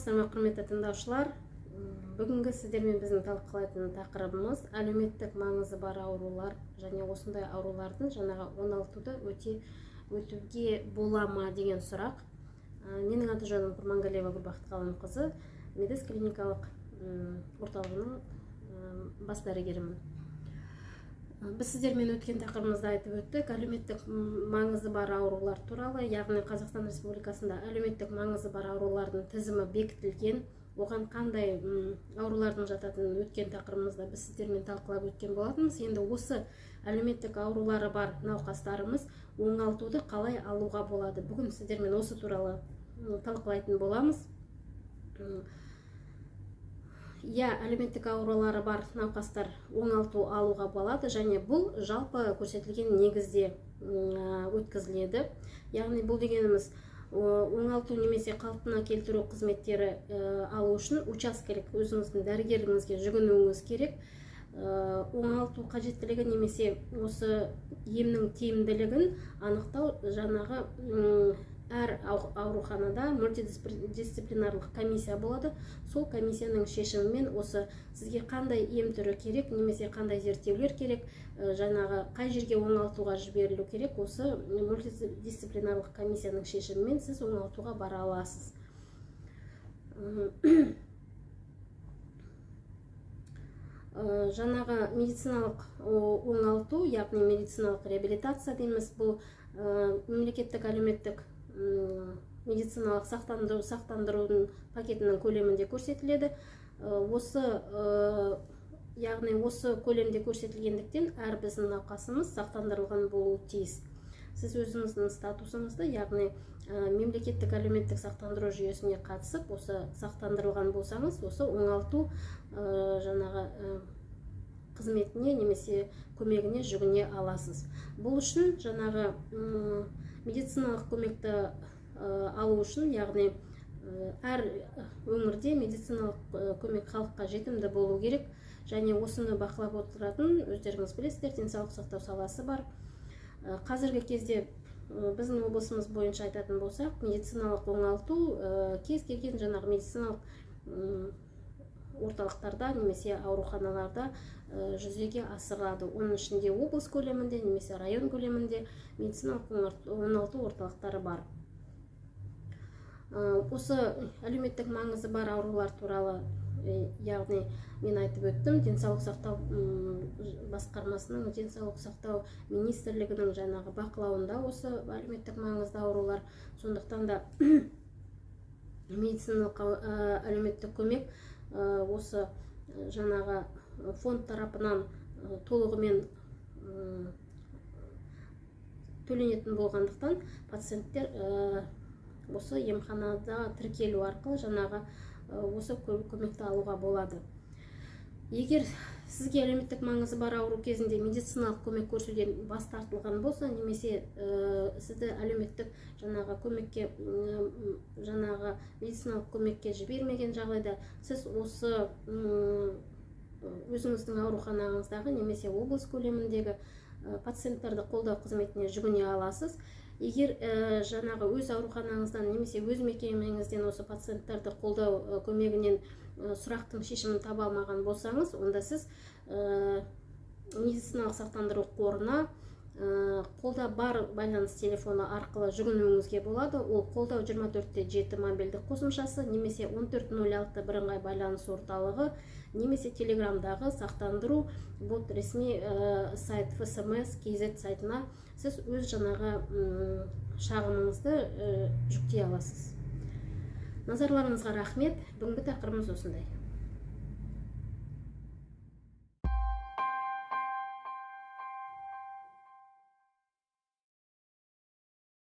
саламатсыздар ма құрметті тыңдаушылар бүгінгі сіздермен біздің талқылайтын тақырыбымыз әлеуметтік маңызы бар аурулар және осындай аурулардың жаңағы оңалтуды өте өтуге бола ма деген сұрақ. Менің аты жөнім құрмангалиева гүлбақыт ғалымқызы медес клиникалық орталығының бас дәрігерімін. Біз сіздермен өткен тақырыбымызда айтып өттік. Әлеуметтік маңызы бар аурулар туралы яғни қазақстан республикасында әлеуметтік маңызы бар аурулардың тізімі бекітілген оған қандай аурулардың жататынын өткен тақырыбымызда біз сіздермен талқылап өткен болатынбыз. Енді осы әлеуметтік аурулары бар науқастарымыз оңалтуды қалай алуға болады? Бүгін сіздермен осы туралы талқылайтын боламыз. Иә әлеуметтік аурулары бар науқастар оңалту алуға болады және бұл жалпы көрсетілген негізде өткізіледі. Яғни бұл дегеніміз оңалту немесе қалпына келтіру қызметтері алу үшін учаскелік өзіңіздің дәрігеріңізге жүгінуіңіз керек. Оңалту қажеттілігі немесе осы емнің тиімділігін анықтау жаңағы әр ауруханада мультидисциплинарлық комиссия болады. Сол комиссияның шешімімен осы сізге қандай ем түрі керек немесе қандай зерттеулер керек жаңағы қай жерге оңалтуға жіберілу керек осы мультидисциплинарлық комиссияның шешімімен сіз оңалтуға бара аласыз. Жаңағы медициналық оңалту яғни медициналық реабилитация дейміз. Бұл мемлекеттік әлеуметтік медициналық сақтандыру сақтандырудың пакетінің көлемінде көрсетіледі. Осы яғни осы көлемде көрсетілгендіктен әр біздің науқасымыз сақтандырылған болуы тиіс. Сіз өзіңіздің статусыңызды яғни мемлекеттік әлеуметтік сақтандыру жүйесіне қатысып осы сақтандырылған болсаңыз осы оңалту жаңағы қызметіне немесе көмегіне жүгіне аласыз. Бұл үшін жаңағы медициналық көмекті алу үшін яғни әр өңірде медициналық көмек халыққа жетімді болу керек. Және осыны бақылап отыратын өздеріңіз білесіздер денсаулық сақтау саласы бар. Қазіргі кезде біздің облысымыз бойынша айтатын болсақ медициналық оңалту кез келген жаңағы медициналық орталықтарда немесе ауруханаларда жүзеге асырылады. Оның ішінде облыс көлемінде немесе район көлемінде медициналық оңалту орталықтары бар. Осы әлеуметтік маңызы бар аурулар туралы яғни мен айтып өттім денсаулық сақтау басқармасының денсаулық сақтау министрлігінің жаңағы бақылауында осы әлеуметтік маңызды аурулар. Сондықтан да медициналық әлеуметтік көмек осы жаңағы фонд тарапынан толығымен төленетін болғандықтан пациенттер осы емханада тіркелу арқылы жаңағы осы көмекті алуға болады. Егер сізге әлеуметтік маңызы бар ауру кезінде медициналық көмек көрсетуден бас тартылған болса немесе сізді әлеуметтік жаңағы көмекке жаңағы медициналық көмекке жібермеген жағдайда сіз осы өзіңіздің ауруханаңыздағы немесе облыс көлеміндегі пациенттерді қолдау қызметіне жүгіне аласыз. Егер жаңағы өз ауруханаңыздан немесе өз мекемеңізден осы пациенттерді қолдау көмегінен сұрақтың шешімін таба алмаған болсаңыз онда сіз медициналық сақтандыру қорына қолда бар байланыс телефоны арқылы жүгінуіңізге болады. Ол қолдау 24-те 7 мобильдік қосымшасы немесе 1406 бірыңғай байланыс орталығы немесе телеграмдағы сақтандыру бот ресми сайт фсмс kz сайтына сіз өз жаңағы шағымыңызды жүктей аласыз. Назарларыңызға рахмет. Бүгінгі тақырыбымыз осындай.